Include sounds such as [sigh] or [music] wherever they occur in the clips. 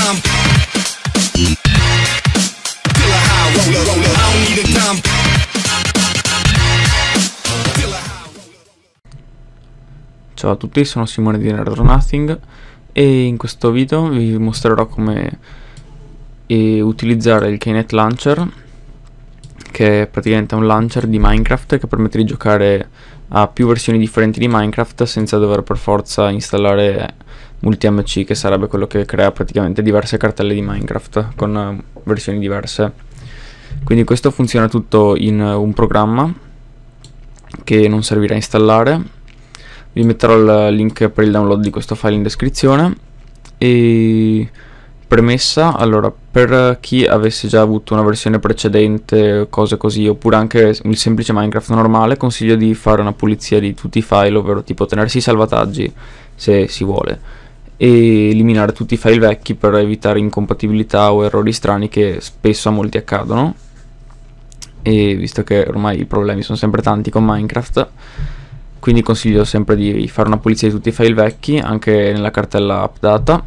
dime. Ciao a tutti, sono Simone di Nerd Nothing e in questo video vi mostrerò come eh, utilizzare il Knet Launcher che è praticamente un launcher di Minecraft che permette di giocare a più versioni differenti di Minecraft senza dover per forza installare MultiMC che sarebbe quello che crea praticamente diverse cartelle di Minecraft con eh, versioni diverse. Quindi questo funziona tutto in un programma che non servirà a installare. Vi metterò il link per il download di questo file in descrizione. E premessa allora per chi avesse già avuto una versione precedente cose così oppure anche il semplice minecraft normale consiglio di fare una pulizia di tutti i file ovvero tipo tenersi i salvataggi se si vuole e eliminare tutti i file vecchi per evitare incompatibilità o errori strani che spesso a molti accadono. E visto che ormai i problemi sono sempre tanti con minecraft quindi consiglio sempre di fare una pulizia di tutti i file vecchi anche nella cartella updata.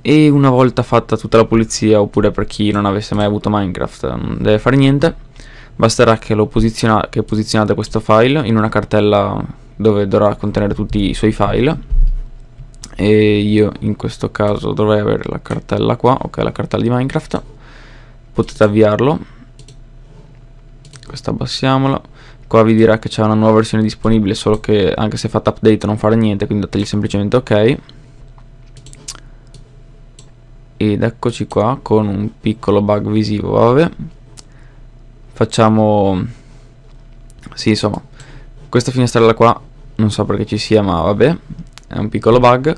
E una volta fatta tutta la pulizia oppure per chi non avesse mai avuto Minecraft non deve fare niente basterà che, posiziona che posizionate questo file in una cartella dove dovrà contenere tutti i suoi file e io in questo caso dovrei avere la cartella qua ok la cartella di Minecraft. Potete avviarlo. Questa abbassiamola. Qua vi dirà che c'è una nuova versione disponibile solo che anche se fatta update non fare niente quindi dategli semplicemente ok. Ed eccoci qua con un piccolo bug visivo vabbè. Facciamo sì insomma questa finestrella qua non so perché ci sia ma vabbè è un piccolo bug.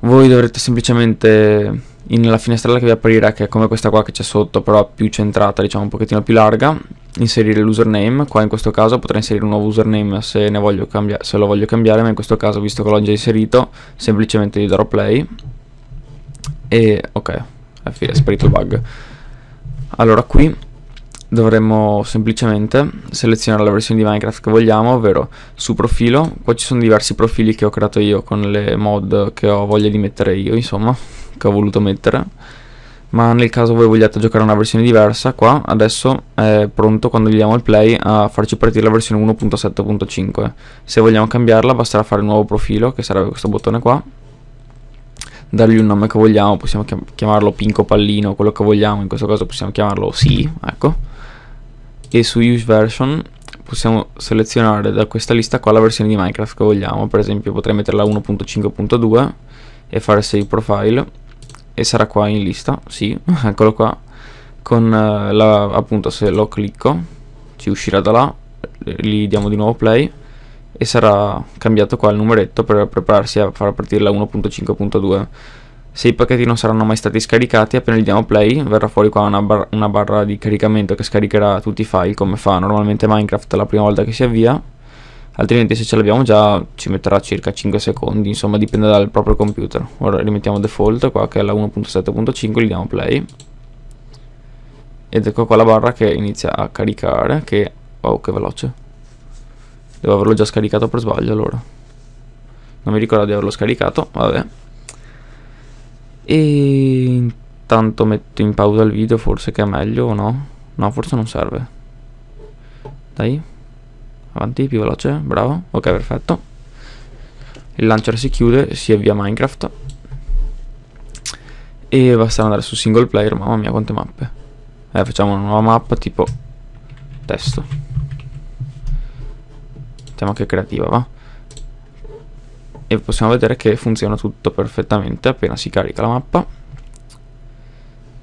Voi dovrete semplicemente nella finestrella che vi aprirà che è come questa qua che c'è sotto però più centrata diciamo un pochettino più larga inserire l'username. Qua in questo caso potrei inserire un nuovo username se, se lo voglio cambiare ma in questo caso visto che l'ho già inserito semplicemente gli darò play. E ok è sparito il bug. Allora qui dovremmo semplicemente selezionare la versione di Minecraft che vogliamo ovvero su profilo. Qua ci sono diversi profili che ho creato io con le mod che ho voglia di mettere io insomma che ho voluto mettere. Ma nel caso voi vogliate giocare una versione diversa qua adesso è pronto quando gli diamo il play a farci partire la versione 1.7.5 se vogliamo cambiarla basterà fare il nuovo profilo che sarebbe questo bottone qua. Dargli un nome che vogliamo possiamo chiamarlo Pinco Pallino quello che vogliamo in questo caso possiamo chiamarlo sì ecco e su use version possiamo selezionare da questa lista qua la versione di Minecraft che vogliamo. Per esempio potrei metterla 1.5.2 e fare save profile e sarà qua in lista, sì, [laughs] eccolo qua, con uh, la, appunto se lo clicco ci uscirà da là, gli diamo di nuovo play e sarà cambiato qua il numeretto per prepararsi a far partire la 1.5.2 se i pacchetti non saranno mai stati scaricati appena gli diamo play verrà fuori qua una, bar una barra di caricamento che scaricherà tutti i file come fa normalmente Minecraft la prima volta che si avvia. Altrimenti se ce l'abbiamo già ci metterà circa 5 secondi. Insomma dipende dal proprio computer. Ora rimettiamo default qua che è la 1.7.5 gli diamo play. Ed ecco qua la barra che inizia a caricare che wow che veloce. Devo averlo già scaricato per sbaglio allora. Non mi ricordo di averlo scaricato vabbè e intanto metto in pausa il video forse che è meglio o no? No forse non serve. Dai. Avanti più veloce bravo. Ok perfetto. Il launcher si chiude si avvia Minecraft. E basta andare su single player mamma mia quante mappe. Eh, facciamo una nuova mappa tipo testo. Mettiamo che creativa va e possiamo vedere che funziona tutto perfettamente appena si carica la mappa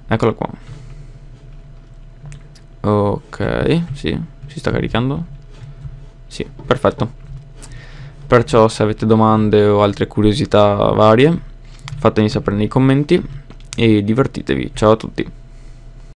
eccola qua ok sì si sta caricando sì, perfetto. Perciò se avete domande o altre curiosità varie, fatemi sapere nei commenti e divertitevi. Ciao a tutti.